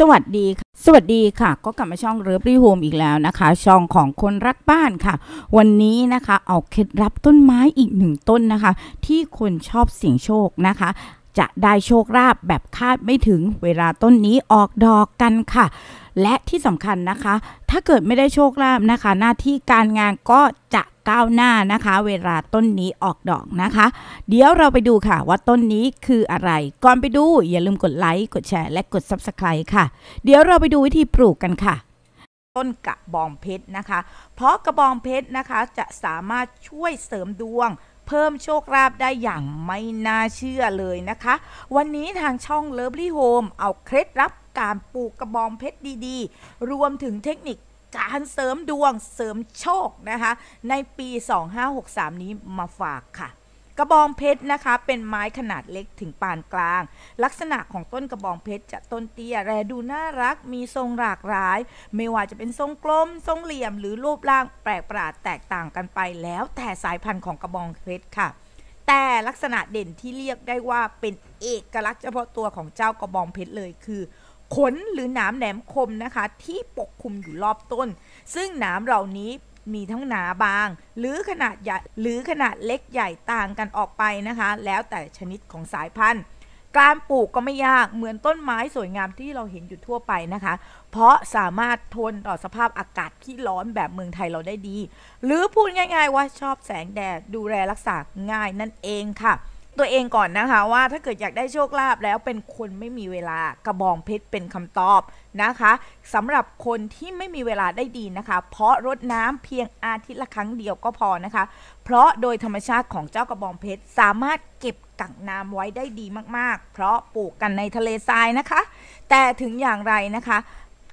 สวัสดีค่ะ สวัสดีค่ะ ก็กลับมาช่องเริฟรีโฮมอีกแล้วนะคะ ช่องของคนรักบ้านค่ะ วันนี้นะคะเอาเคล็ดลับต้นไม้อีกหนึ่งต้นนะคะ ที่คนชอบเสี่ยงโชคนะคะ จะได้โชคลาภแบบคาดไม่ถึงเวลาต้นนี้ออกดอกกันค่ะ และที่สำคัญนะคะ ถ้าเกิดไม่ได้โชคลาภนะคะ หน้าที่การงานก็จะ ก้าวหน้านะคะ เวลาต้นนี้ออกดอกนะคะ เดี๋ยวเราไปดูค่ะว่าต้นนี้คืออะไร ก่อนไปดูอย่าลืมกดไลค์กดแชร์และกด Subscribe ค่ะ เดี๋ยวเราไปดูวิธีปลูกกันค่ะต้นกระบองเพชรนะคะ เพราะกระบองเพชรนะคะจะสามารถช่วยเสริมดวง เพิ่มโชคลาภได้อย่างไม่น่าเชื่อเลยนะคะ วันนี้ทางช่อง Lovely Home เอาเคล็ดลับการปลูกกระบองเพชรดีๆ รวมถึงเทคนิค การเสริมดวงเสริมโชคนะคะ ในปี 2563 นี้มาฝากค่ะ กระบองเพชรนะคะ เป็นไม้ขนาดเล็กถึงปานกลาง ลักษณะของต้นกระบองเพชรจะต้นเตี้ยแรดูน่ารักมีทรงหลากหลาย ไม่ว่าจะเป็นทรงกลม ทรงเหลี่ยม หรือรูปร่างแปลกประหลาดแตกต่างกันไปแล้วแต่สายพันธุ์ของกระบองเพชรค่ะแต่ลักษณะเด่นที่เรียกได้ว่าเป็นเอกลักษณ์เฉพาะตัวของเจ้ากระบองเพชรเลยคือ ขนหรือหนามแหลมคมนะคะ ที่ปกคลุมอยู่รอบต้น ซึ่งหนามเหล่านี้มีทั้งหนาบาง หรือขนาดใหญ่หรือขนาดเล็กใหญ่ต่างกันออกไปนะคะ แล้วแต่ชนิดของสายพันธุ์ การปลูกก็ไม่ยากเหมือนต้นไม้สวยงามที่เราเห็นอยู่ทั่วไปนะคะ เพราะสามารถทนต่อสภาพอากาศที่ร้อนแบบเมืองไทยเราได้ดี หรือพูดง่าย ๆ ว่าชอบแสงแดดดูแลรักษาง่ายนั่นเองค่ะ ตัวเองก่อนนะคะว่าถ้าเกิดอยากได้โชคลาภแล้วเป็นคนไม่มีเวลากระบองเพชรเป็นคำตอบนะคะสำหรับคนที่ไม่มีเวลาได้ดีนะคะ เพราะรดน้ำเพียงอาทิตย์ละครั้งเดียวก็พอนะคะ เพราะโดยธรรมชาติของเจ้ากระบองเพชรสามารถเก็บกักน้ำไว้ได้ดีมากๆ เพราะปลูกกันในทะเลทรายนะคะ แต่ถึงอย่างไรนะคะ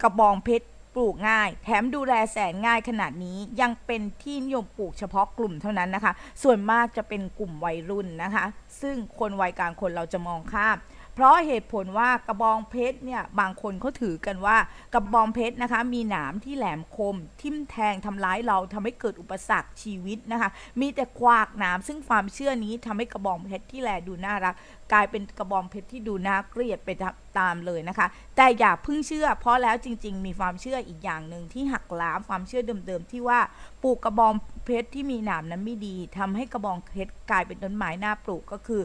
กระบองเพชร ลูกง่าย แถมดูแลแสนง่ายขนาดนี้ยังเป็นที่นิยมปลูกเฉพาะกลุ่มเท่านั้นนะคะ ส่วนมากจะเป็นกลุ่มวัยรุ่นนะคะ ซึ่งคนวัยกลางคนเราจะมองข้าม เพราะเหตุผลว่ากระบองเพชรเนี่ยบางคนเขาถือกันว่ากระบองเพชรนะคะมีหนามที่แหลมคม ทิ่มแทงทำร้ายเราทำให้เกิดอุปสรรคชีวิตนะคะ มีแต่ควากหนามซึ่งความเชื่อนี้ทำให้กระบองเพชรที่แลดูน่ารัก กลายเป็นกระบองเพชรที่ดูน่าเกลียดไปตามเลยนะคะ แต่อย่าเพิ่งเชื่อ เพราะแล้วจริง ๆ มีความเชื่ออีกอย่างหนึ่งที่หักล้างความเชื่อเดิมๆที่ว่าปลูกกระบองเพชรที่มีหนามนั้นไม่ดีทำให้กระบองเพชรกลายเป็นต้นไม้น่าปลูกก็คือ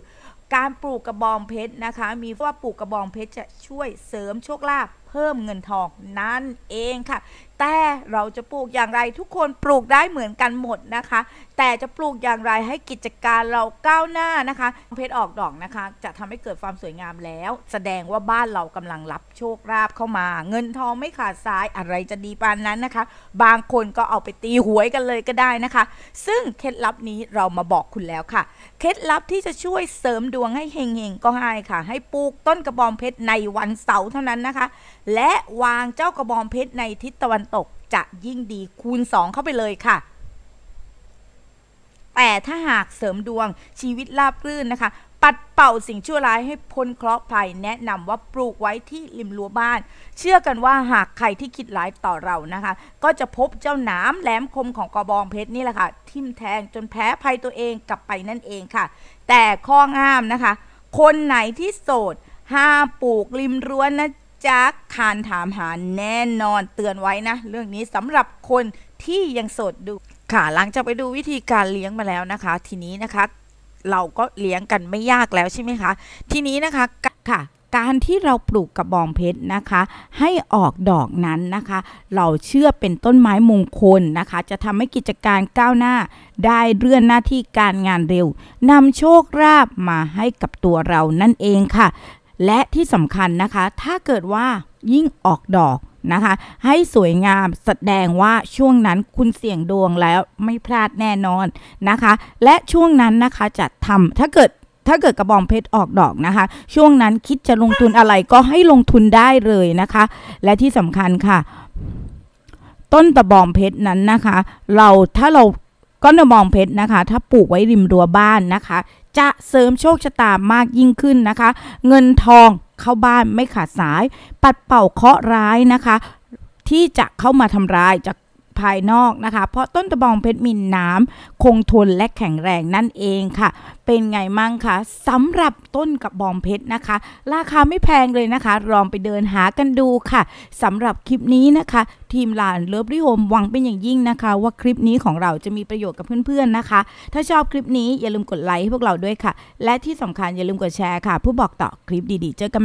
การปลูกกระบองเพชรนะคะ มีว่าปลูกกระบองเพชรจะช่วยเสริมโชคลาภเพิ่มเงินทองนั่นเองค่ะ แต่เราจะปลูกอย่างไรทุกคนปลูกได้เหมือนกันหมดนะคะ แต่จะปลูกอย่างไรให้กิจการเราก้าวหน้านะคะ เพชรออกดอกนะคะ จะทำให้เกิดความสวยงามแล้ว แสดงว่าบ้านเรากำลังรับโชคลาภเข้ามา เงินทองไม่ขาดสายอะไรจะดีปานนั้นนะคะ บางคนก็เอาไปตีหวยกันเลยก็ได้นะคะ ซึ่งเคล็ดลับนี้เรามาบอกคุณแล้วค่ะ เคล็ดลับที่จะช่วยเสริมดวงให้เฮงๆก็ง่ายค่ะ ให้ปลูกต้นกระบองเพชรในวันเสาร์เท่านั้นนะคะ และวางเจ้ากระบองเพชรในทิศตะวันตกจะยิ่งดีคูณ 2 เข้าไปเลยค่ะ แต่ถ้าหากเสริมดวงชีวิตราบรื่นนะคะ ปัดเป่าสิ่งชั่วร้ายให้พ้นเคราะห์ภัยแนะนำว่าปลูกไว้ที่ริมรั้วบ้าน เชื่อกันว่าหากใครที่คิดร้ายต่อเรานะคะ ก็จะพบเจ้าหนามแหลมคมของกระบองเพชรนี่แหละค่ะ ทิ่มแทงจนแพ้ภัยตัวเองกลับไปนั่นเองค่ะ แต่ข้อห้ามนะคะ คนไหนที่โสดห้ามปลูกริมรั้วนะจ๊ะคานถามหาแน่นอนเตือนไว้นะ เรื่องนี้สำหรับคนที่ยังโสดดู ค่ะหลังจากไปดูวิธีการเลี้ยงมาแล้วนะคะ ทีนี้นะคะเราก็เลี้ยงกันไม่ยากแล้วใช่ไหมคะ ทีนี้นะคะค่ะ การที่เราปลูกกระบองเพชรนะคะ ให้ออกดอกนั้นนะคะ เราเชื่อเป็นต้นไม้มงคลนะคะ จะทำให้กิจการก้าวหน้า ได้เลื่อนหน้าที่การงานเร็วนำโชคลาภมาให้กับตัวเรานั่นเองค่ะ และที่สำคัญนะคะ ถ้าเกิดว่ายิ่งออกดอก นะคะ ให้สวยงามแสดงว่าช่วงนั้นคุณเสี่ยงดวงแล้วไม่พลาดแน่นอนนะคะ และช่วงนั้นนะคะจะทำถ้าเกิดถ้าเกิดกระบองเพชรออกดอกนะคะ ช่วงนั้นคิดจะลงทุนอะไรก็ให้ลงทุนได้เลยนะคะ และที่สำคัญค่ะ ต้นตะบองเพชรนั้นนะคะ เราถ้าเราก้อนตะบองเพชรนะคะ ถ้าปลูกไว้ริมรั้วบ้านนะคะ จะเสริมโชคชะตามากยิ่งขึ้นนะคะ เงินทอง เข้าบ้านไม่ขาดสาย ปัดเป่าเคราะห์ร้ายนะคะ ที่จะเข้ามาทำร้ายจะภายนอกนะคะ เพราะต้นตะบองเพชรมีหนามคงทนและแข็งแรงนั่นเองค่ะ เป็นไงมั่งคะสำหรับต้นกระบองเพชรนะคะ ราคาไม่แพงเลยนะคะ ลองไปเดินหากันดูค่ะสำหรับคลิปนี้นะคะ ทีมงาน Lovely Home หวังเป็นอย่างยิ่งนะคะ ว่าคลิปนี้ของเราจะมีประโยชน์กับเพื่อนๆนะคะ ถ้าชอบคลิปนี้อย่าลืมกดไลค์ให้พวกเราด้วยค่ะ และที่สำคัญอย่าลืมกดแชร์ค่ะ เพื่อบอกต่อคลิปดีๆ เจอกัน